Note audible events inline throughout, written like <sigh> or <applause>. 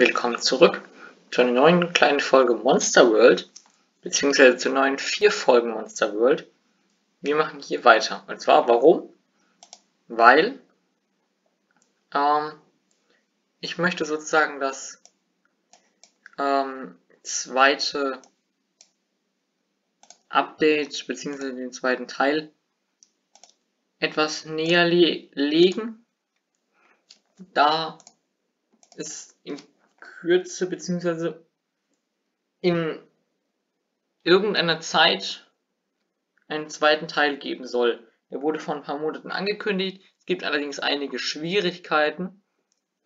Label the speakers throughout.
Speaker 1: Willkommen zurück zu einer neuen kleinen Folge Monster World, beziehungsweise zu neuen vier Folgen Monster World. Wir machen hier weiter. Und zwar warum? Weil ähm, ich möchte sozusagen das ähm, zweite Update, beziehungsweise den zweiten Teil etwas näher le legen, da es in Kürze beziehungsweise in irgendeiner Zeit einen zweiten Teil geben soll. Er wurde vor ein paar Monaten angekündigt. Es gibt allerdings einige Schwierigkeiten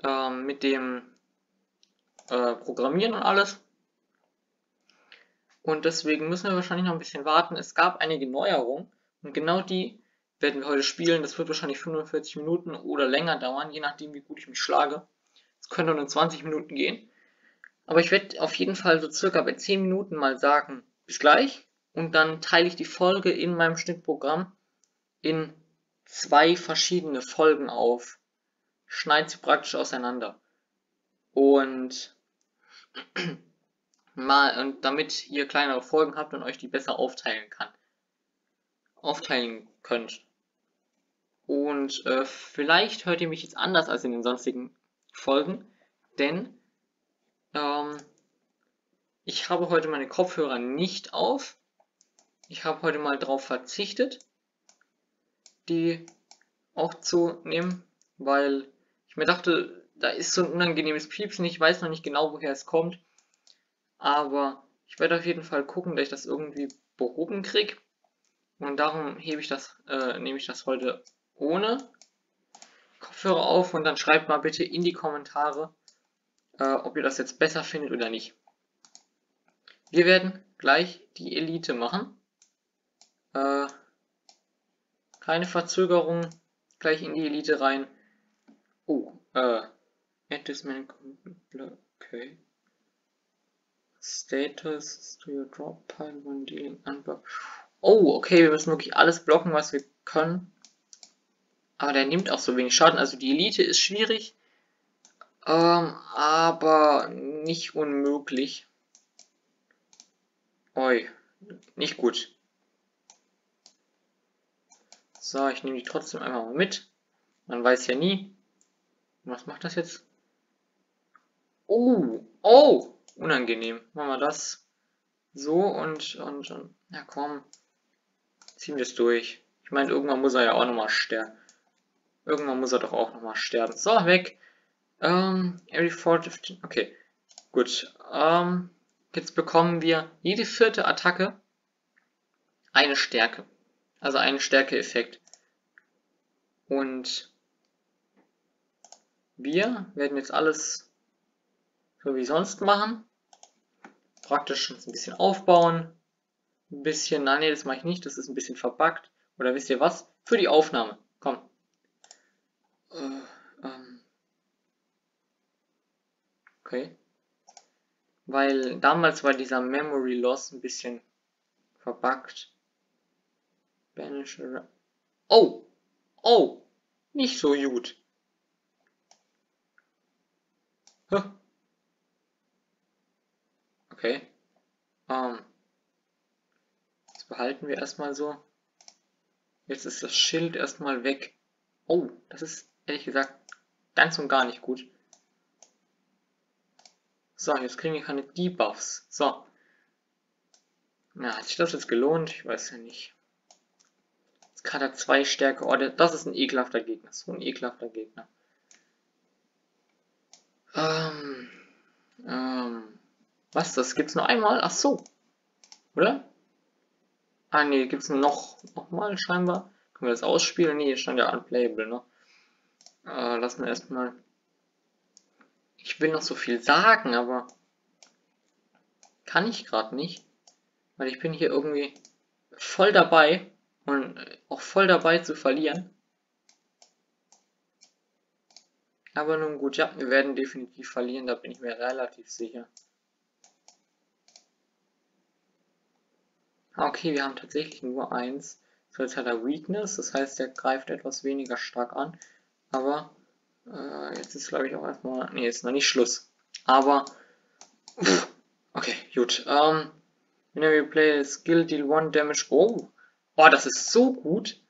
Speaker 1: äh, mit dem äh, Programmieren und alles. Und deswegen müssen wir wahrscheinlich noch ein bisschen warten. Es gab einige Neuerungen und genau die werden wir heute spielen. Das wird wahrscheinlich 45 Minuten oder länger dauern, je nachdem wie gut ich mich schlage. Es könnte nur 20 Minuten gehen. Aber ich werde auf jeden Fall so circa bei 10 Minuten mal sagen, bis gleich. Und dann teile ich die Folge in meinem Schnittprogramm in zwei verschiedene Folgen auf. Schneide sie praktisch auseinander. Und <clears throat> mal, und damit ihr kleinere Folgen habt und euch die besser aufteilen kann. Aufteilen könnt. Und äh, vielleicht hört ihr mich jetzt anders als in den sonstigen folgen, denn ähm, ich habe heute meine Kopfhörer nicht auf. Ich habe heute mal darauf verzichtet, die aufzunehmen, weil ich mir dachte, da ist so ein unangenehmes Piepsen. Ich weiß noch nicht genau, woher es kommt. Aber ich werde auf jeden Fall gucken, dass ich das irgendwie behoben kriege. Und darum hebe ich das, äh, nehme ich das heute ohne Kopfhörer auf und dann schreibt mal bitte in die Kommentare, äh, ob ihr das jetzt besser findet oder nicht. Wir werden gleich die Elite machen. Äh, keine Verzögerung, gleich in die Elite rein. Oh, äh, man okay. Status to your drop pile when dealing unblock. Oh, okay, wir müssen wirklich alles blocken, was wir können. Aber der nimmt auch so wenig Schaden. Also die Elite ist schwierig. Ähm, aber nicht unmöglich. Oi, nicht gut. So, ich nehme die trotzdem einmal mal mit. Man weiß ja nie. Was macht das jetzt? Oh, oh, unangenehm. Machen wir das so und, und, und ja komm, ziehen wir es durch. Ich meine, irgendwann muss er ja auch nochmal sterben. Irgendwann muss er doch auch nochmal sterben. So, weg. Ähm, every 415. Okay, gut. Ähm, jetzt bekommen wir jede vierte Attacke eine Stärke. Also einen Stärkeeffekt. Und wir werden jetzt alles so wie sonst machen. Praktisch ein bisschen aufbauen. Ein bisschen, nein, nee, das mache ich nicht, das ist ein bisschen verbuggt. Oder wisst ihr was? Für die Aufnahme. Äh, ähm. Okay. Weil damals war dieser Memory Loss ein bisschen verbuggt. Banish Oh! Oh! Nicht so gut. Okay. Ähm. Das behalten wir erstmal so. Jetzt ist das Schild erstmal weg. Oh, das ist ehrlich gesagt ganz und gar nicht gut. So, jetzt kriegen wir keine Debuffs. So. Na, hat sich das jetzt gelohnt? Ich weiß ja nicht. Jetzt gerade zwei Stärke. Oh, das ist ein ekelhafter Gegner. So ein ekelhafter Gegner. Ähm. Ähm. Was, das gibt's nur einmal? Ach so. Oder? Ah, nee, gibt's noch, noch mal scheinbar. Können wir das ausspielen? Nee, hier stand ja unplayable, ne? Äh, lassen wir erstmal. Ich will noch so viel sagen, aber kann ich gerade nicht. Weil ich bin hier irgendwie voll dabei und auch voll dabei zu verlieren. Aber nun gut, ja, wir werden definitiv verlieren, da bin ich mir relativ sicher. Ah, okay, wir haben tatsächlich nur eins. So, jetzt hat er Weakness, das heißt, er greift etwas weniger stark an. Aber äh, jetzt ist glaube ich auch erstmal. Ne, ist noch nicht Schluss. Aber, pff, okay, gut. Ähm, whenever you play a skill, deal one damage. Oh, oh, das ist so gut.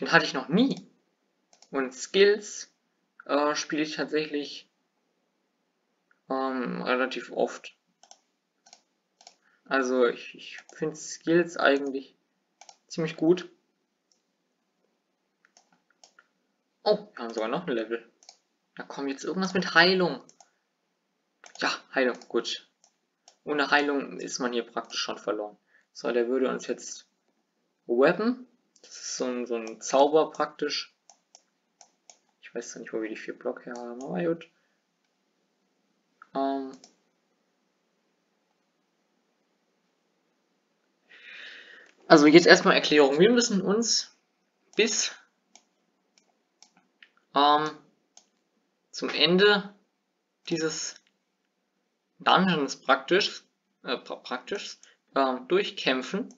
Speaker 1: Den hatte ich noch nie. Und Skills äh, spiele ich tatsächlich ähm, relativ oft. Also ich, ich finde Skills eigentlich ziemlich gut. Oh, wir haben sogar noch ein Level. Da kommt jetzt irgendwas mit Heilung. Ja, Heilung, gut. Ohne Heilung ist man hier praktisch schon verloren. So, der würde uns jetzt Weapon. Das ist so ein, so ein Zauber praktisch. Ich weiß nicht, wo wir die vier Block her haben, aber gut. Ähm, Also jetzt erstmal Erklärung. Wir müssen uns bis ähm, zum Ende dieses Dungeons praktisch, äh, praktisch ähm, durchkämpfen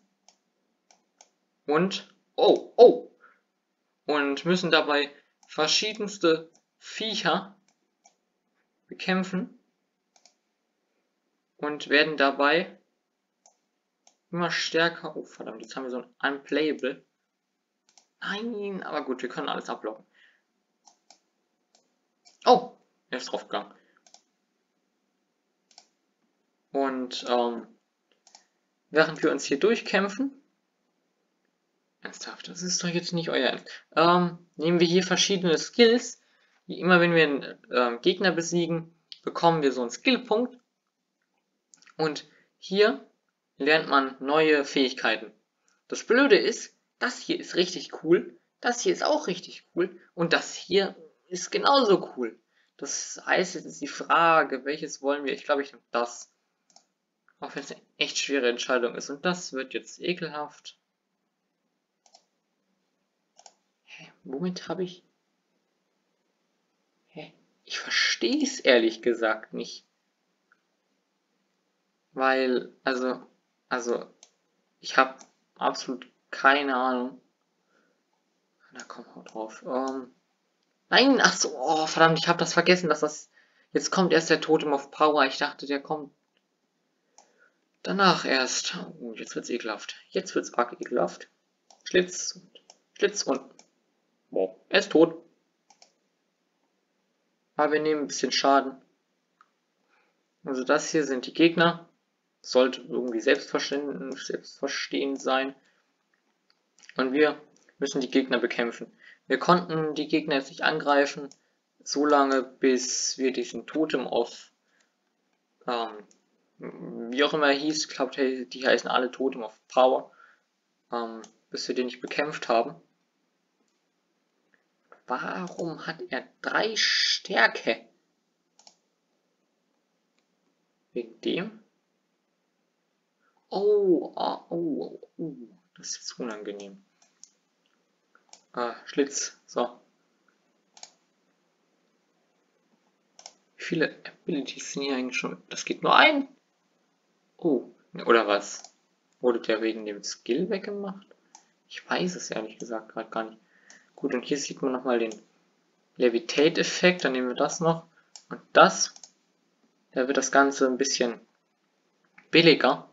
Speaker 1: und oh oh und müssen dabei verschiedenste Viecher bekämpfen und werden dabei immer stärker. Oh, verdammt, jetzt haben wir so ein Unplayable. Nein, aber gut, wir können alles ablocken. Oh, er ist draufgegangen. Und ähm, während wir uns hier durchkämpfen, ernsthaft, das ist doch jetzt nicht euer Ernst, ähm, nehmen wir hier verschiedene Skills. Immer wenn wir einen äh, Gegner besiegen, bekommen wir so einen Skillpunkt. Und hier lernt man neue Fähigkeiten. Das Blöde ist, das hier ist richtig cool, das hier ist auch richtig cool und das hier ist genauso cool. Das heißt, jetzt ist die Frage, welches wollen wir? Ich glaube, ich nehme das. Auch wenn es eine echt schwere Entscheidung ist. Und das wird jetzt ekelhaft. Hä, womit habe ich... Hä, ich verstehe es ehrlich gesagt nicht. Weil, also, also, ich habe absolut keine Ahnung. Na komm, haut drauf. Ähm, nein, ach so, oh, verdammt, ich habe das vergessen, dass das... Jetzt kommt erst der Totem of Power. Ich dachte, der kommt danach erst. Oh, jetzt wird's ekelhaft. Jetzt wird's arg ekelhaft. Schlitz Schlitz und... Wow, er ist tot. Aber wir nehmen ein bisschen Schaden. Also das hier sind die Gegner sollte irgendwie selbstverstehend sein. Und wir müssen die Gegner bekämpfen. Wir konnten die Gegner jetzt nicht angreifen, so lange bis wir diesen Totem auf, ähm, wie auch immer er hieß, ich glaube, die heißen alle Totem of Power, ähm, bis wir den nicht bekämpft haben. Warum hat er drei Stärke? Wegen dem? Oh, oh, oh, oh, das ist unangenehm. Ah, Schlitz, so. Wie viele Abilities sind hier eigentlich schon? Das geht nur ein? Oh, oder was? Wurde der wegen dem Skill weggemacht? Ich weiß es ehrlich gesagt gerade gar nicht. Gut, und hier sieht man nochmal den Levitate-Effekt. Dann nehmen wir das noch. Und das, da wird das Ganze ein bisschen billiger.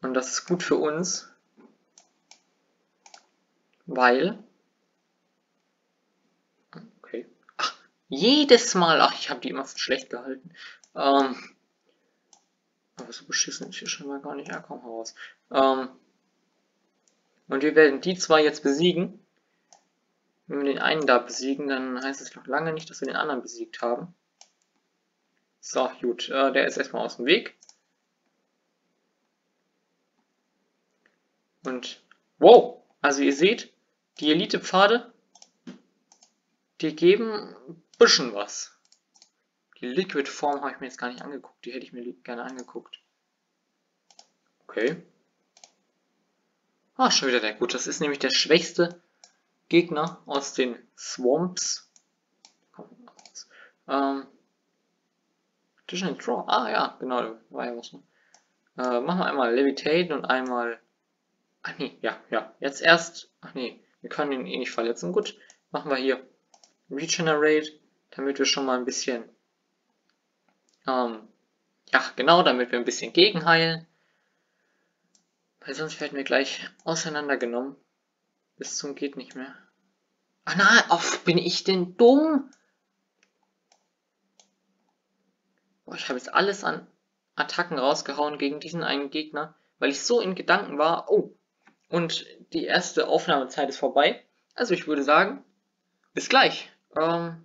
Speaker 1: Und das ist gut für uns, weil... Okay. Ach, jedes Mal... Ach, ich habe die immer so schlecht gehalten. Ähm, aber so beschissen ist hier schon mal gar nicht. Ja, komm raus. Ähm, und wir werden die zwei jetzt besiegen. Wenn wir den einen da besiegen, dann heißt es noch lange nicht, dass wir den anderen besiegt haben. So, gut. Äh, der ist erstmal aus dem Weg. Und wow, also ihr seht, die Elite-Pfade, die geben ein bisschen was. Die Liquid-Form habe ich mir jetzt gar nicht angeguckt, die hätte ich mir gerne angeguckt. Okay. Ah, schon wieder der. Gut, das ist nämlich der schwächste Gegner aus den Swamps. Ähm, Draw. Ah ja, genau, war ja was. Äh, machen wir einmal Levitate und einmal Ach nee, ja, ja. Jetzt erst. Ach nee, wir können ihn eh nicht verletzen. Gut, machen wir hier Regenerate, damit wir schon mal ein bisschen Ähm, ja, genau, damit wir ein bisschen gegenheilen. Weil sonst werden wir gleich auseinandergenommen. Bis zum geht nicht mehr. Ach nein, ach, bin ich denn dumm? Boah, ich habe jetzt alles an Attacken rausgehauen gegen diesen einen Gegner, weil ich so in Gedanken war. Oh, und die erste Aufnahmezeit ist vorbei. Also ich würde sagen, bis gleich. Ähm,